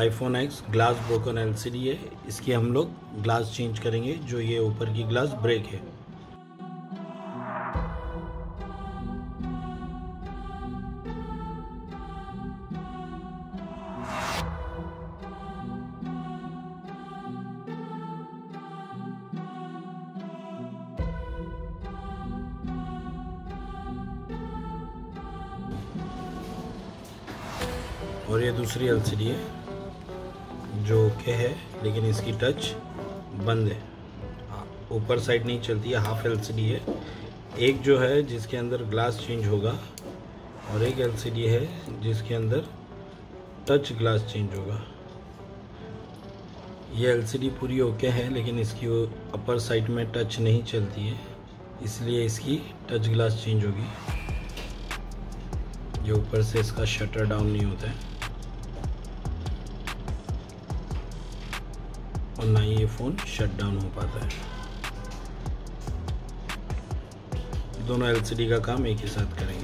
IPhone X glass broken LCD है। इसकी हम लोग ग्लास चेंज करेंगे, जो ये ऊपर की ग्लास ब्रेक है। और ये दूसरी एलसीडी है। जो ओके है लेकिन इसकी टच बंद है। हाँ, ऊपर साइड नहीं चलती है हाफ़ एलसीडी है। एक जो है जिसके अंदर ग्लास चेंज होगा और एक एलसीडी है जिसके अंदर टच ग्लास चेंज होगा। ये एलसीडी पूरी ओके है लेकिन इसकी अपर साइड में टच नहीं चलती है इसलिए इसकी टच ग्लास चेंज होगी। जो ऊपर से इसका शटर डाउन नहीं होता है। और ना ही ये फ़ोन शट डाउन हो पाता है। दोनों एलसीडी का काम एक ही साथ करेंगे।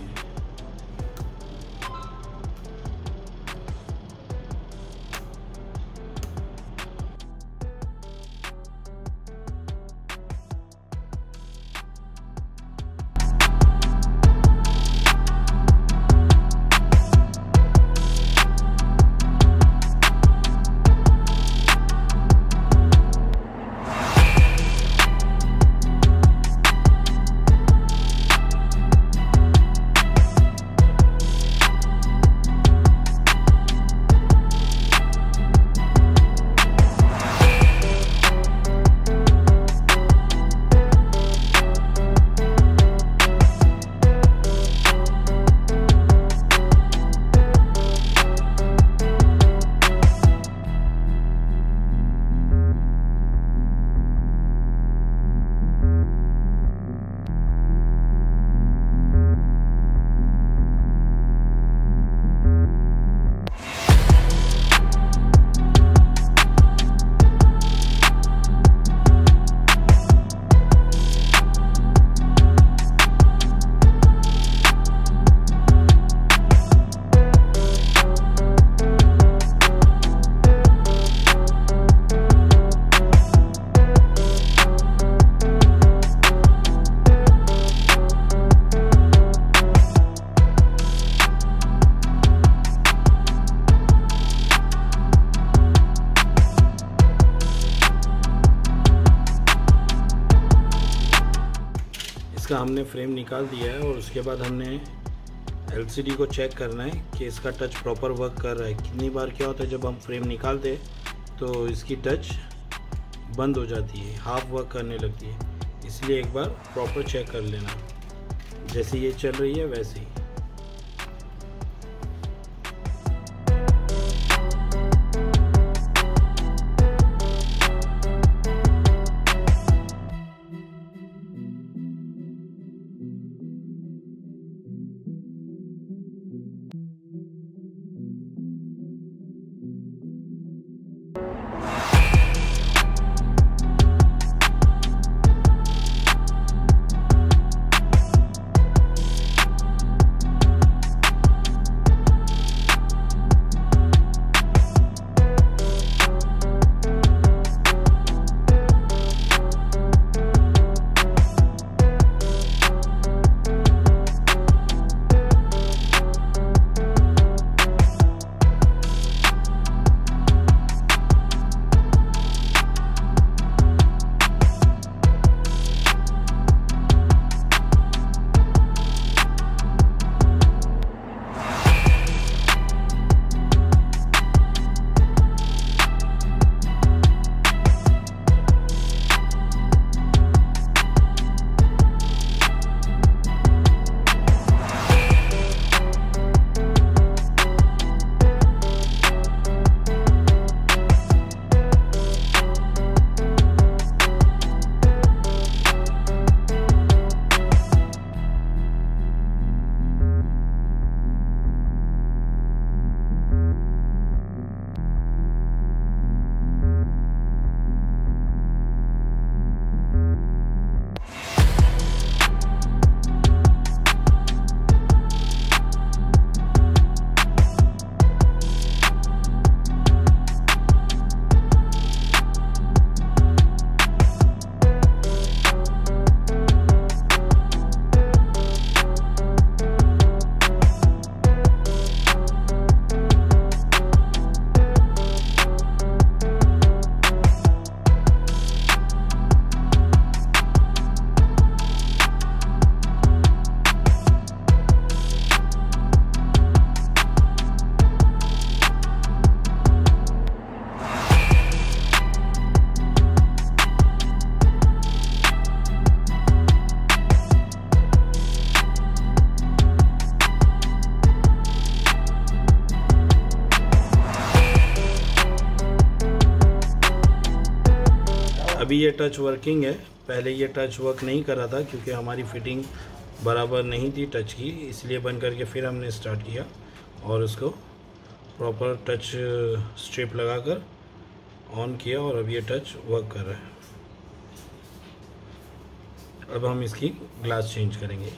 हमने फ्रेम निकाल दिया है और उसके बाद हमने एलसीडी को चेक करना है कि इसका टच प्रॉपर वर्क कर रहा है। कितनी बार क्या होता है, जब हम फ्रेम निकालते तो इसकी टच बंद हो जाती है हाफ़ वर्क करने लगती है। इसलिए एक बार प्रॉपर चेक कर लेना। जैसे ये चल रही है, वैसे ही। अभी ये टच वर्किंग है। पहले ये टच वर्क नहीं करा था क्योंकि हमारी फिटिंग बराबर नहीं थी टच की, इसलिए बन करके फिर हमने स्टार्ट किया और उसको प्रॉपर टच स्ट्रिप लगाकर ऑन किया और अब ये टच वर्क कर रहा है। अब हम इसकी ग्लास चेंज करेंगे।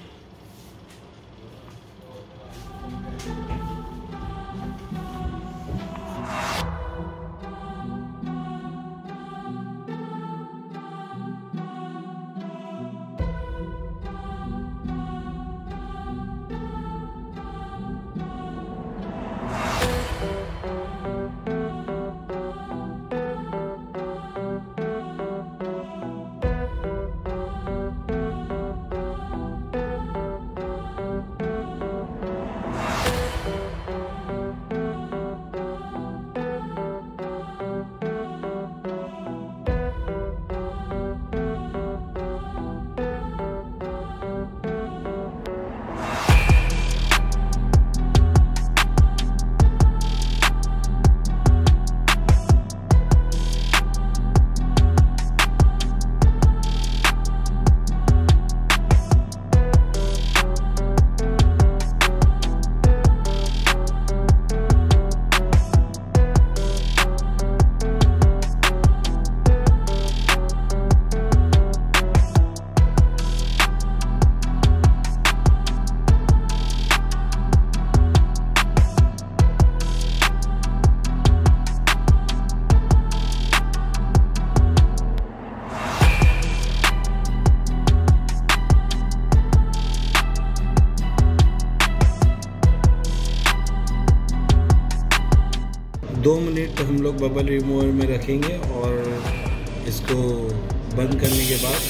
दो मिनट हम लोग बबल रिमूवर में रखेंगे और इसको बंद करने के बाद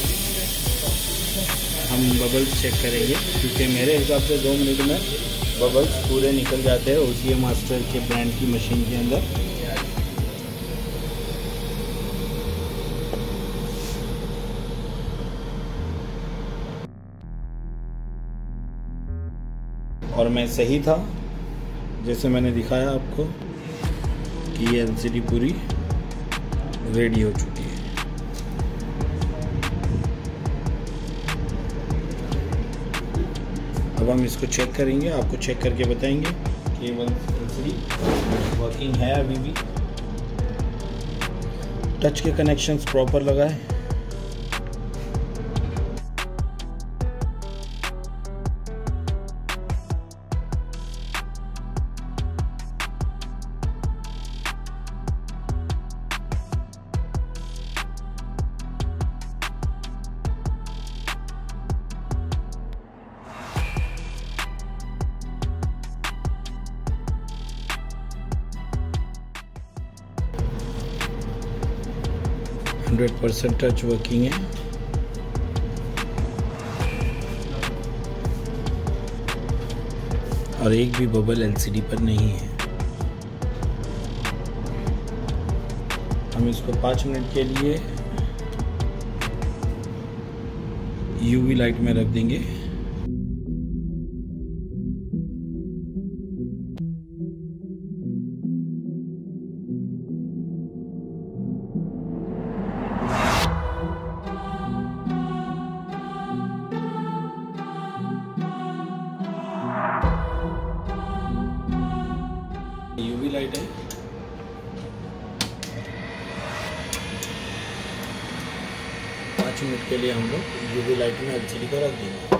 हम बबल्स चेक करेंगे, क्योंकि मेरे हिसाब से दो मिनट में बबल्स पूरे निकल जाते हैं उसी मास्टर के ब्रांड की मशीन के अंदर। और मैं सही था, जैसे मैंने दिखाया आपको। कि ये एलसीडी पूरी रेडी हो चुकी है। अब हम इसको चेक करेंगे, आपको चेक करके बताएँगे कि एलसीडी वर्किंग है अभी भी। टच के कनेक्शंस प्रॉपर लगाए। हंड्रेड परसेंट टच वर्किंग है। और एक भी बबल एलसीडी पर नहीं है। हम इसको पाँच मिनट के लिए यूवी लाइट में रख देंगे। In. पाँच मिनट के लिए हम लोग यूवी लाइट में एलसीडी को रख देंगे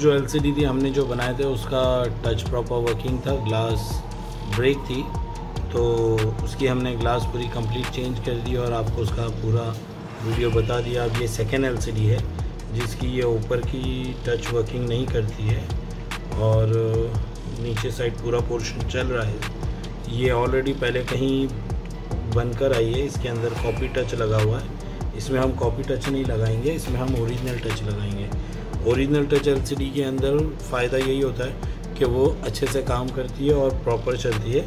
जो एलसीडी थी, हमने जो बनाए थे, उसका टच प्रॉपर वर्किंग था ग्लास ब्रेक थी। तो उसकी हमने ग्लास पूरी कंप्लीट चेंज कर दी और आपको उसका पूरा वीडियो बता दिया। अब ये सेकेंड एलसीडी है, जिसकी ये ऊपर की टच वर्किंग नहीं करती है और नीचे साइड पूरा पोर्शन चल रहा है। ये ऑलरेडी पहले कहीं बनकर आई है, इसके अंदर कॉपी टच लगा हुआ है। इसमें हम कॉपी टच नहीं लगाएँगे, इसमें हम ओरिजिनल टच लगाएँगे। ओरिजिनल टच एलसीडी के अंदर फ़ायदा यही होता है कि वो अच्छे से काम करती है और प्रॉपर चलती है।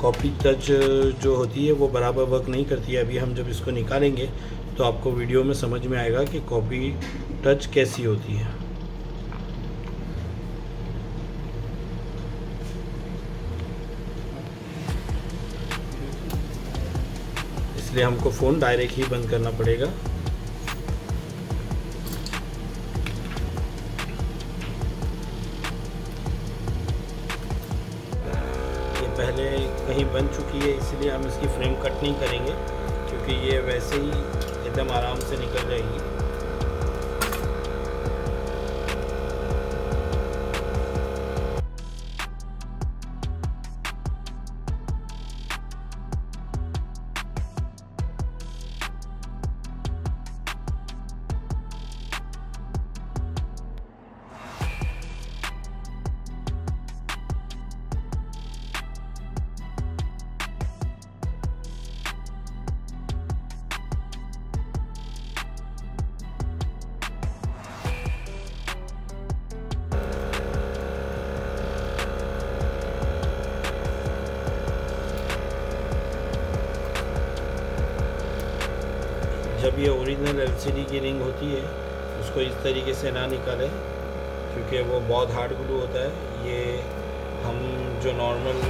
कॉपी टच जो होती है, वो बराबर वर्क नहीं करती है। अभी हम जब इसको निकालेंगे तो आपको वीडियो में समझ में आएगा कि कॉपी टच कैसी होती है। इसलिए हमको फ़ोन डायरेक्ट ही बंद करना पड़ेगा। चुकी है इसलिए हम इसकी फ्रेम कट नहीं करेंगे, क्योंकि ये वैसे ही एकदम आराम से निकल जाएगी। जब ये ओरिजिनल एलसीडी की रिंग होती है, उसको इस तरीके से ना निकालें, क्योंकि वो बहुत हार्ड ग्लू होता है। ये हम जो नॉर्मल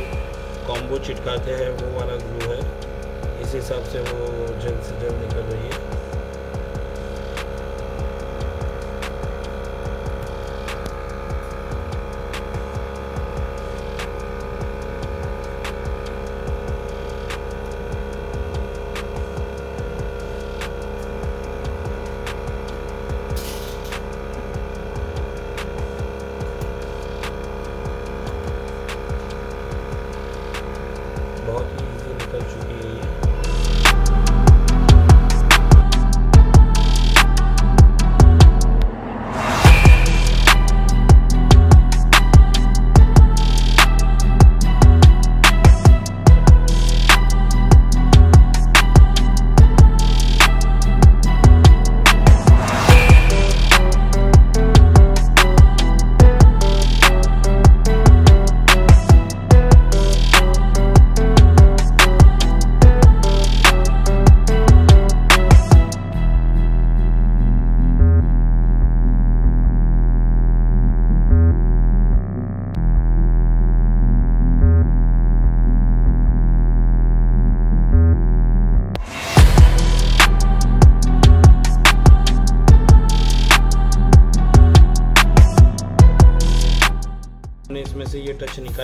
कॉम्बो चिटकाते हैं, वो वाला ग्लू है। इस हिसाब से वो जल्द से जल्द निकल रही है।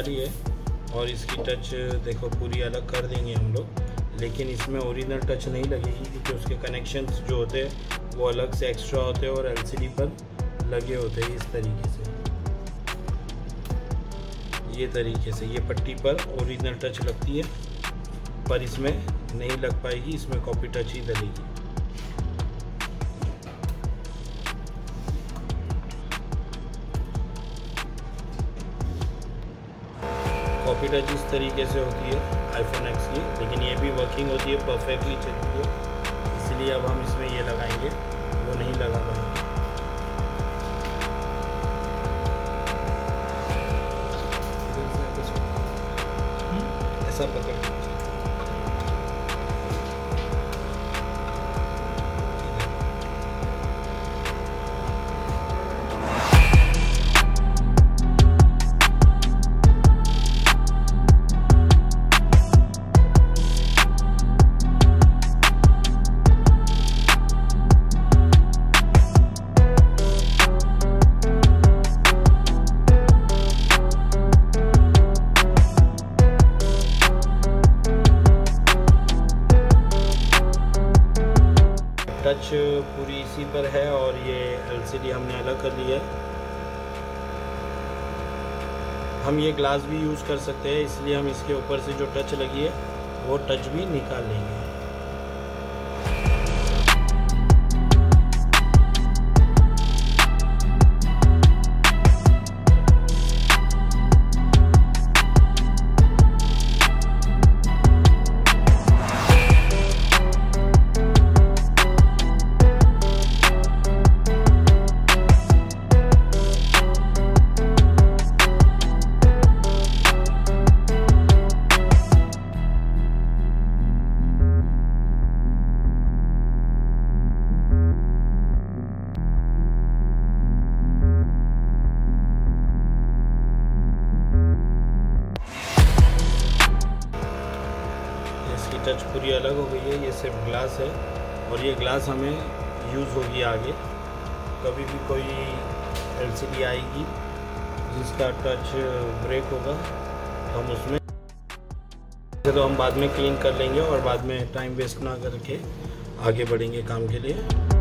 निकाली है और इसकी टच देखो, पूरी अलग कर देंगे हम लोग। लेकिन इसमें ओरिजिनल टच नहीं लगेगी क्योंकि उसके कनेक्शन जो होते हैं, वो अलग से एक्स्ट्रा होते हैं और एलसीडी पर लगे होते हैं इस तरीके से। ये तरीके से, ये पट्टी पर ओरिजिनल टच लगती है, पर इसमें नहीं लग पाएगी, इसमें कॉपी टच ही लगेगी। कॉपी टच इस तरीके से होती है आईफोन एक्स की। लेकिन ये भी वर्किंग होती है परफेक्टली चलती है। इसलिए अब हम इसमें ये लगाएँगे, वो नहीं लगा पाएँगे। ऐसा पकड़। हम ये ग्लास भी यूज़ कर सकते हैं, इसलिए हम इसके ऊपर से जो टच लगी है, वो टच भी निकाल लेंगे। टच पूरी अलग हो गई है, ये सिर्फ़ ग्लास है और ये ग्लास हमें यूज़ होगी आगे। कभी भी कोई एलसीडी आएगी, जिसका टच ब्रेक होगा, हम उसमें तो हम बाद में क्लीन कर लेंगे और बाद में टाइम वेस्ट ना करके आगे बढ़ेंगे काम के लिए।